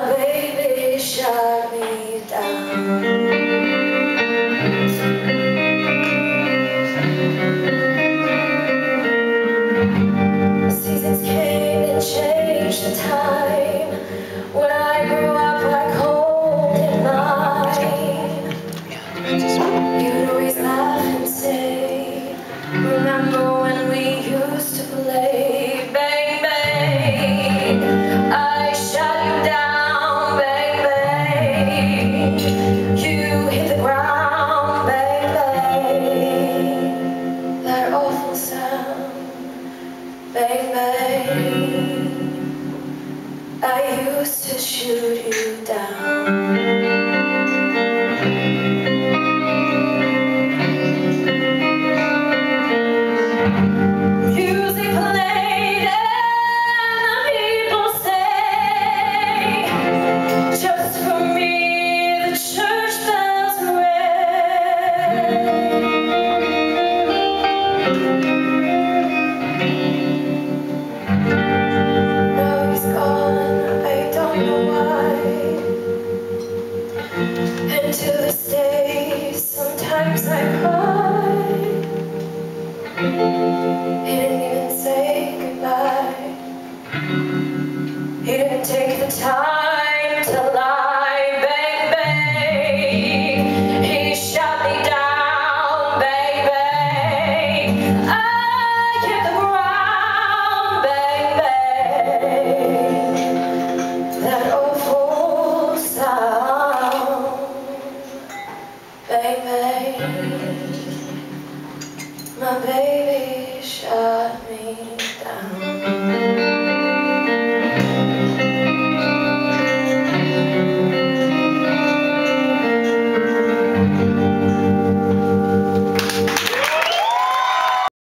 baby shot me down. Remember when we used to play? I shot you down. You hit the ground. That awful sound. Bang, bang. I used to shoot you He didn't even say goodbye. He didn't take the time to lie, bang, bang. He shot me down, bang, bang. I hit the ground, bang, bang. That awful sound, bang, bang. My baby shut me down.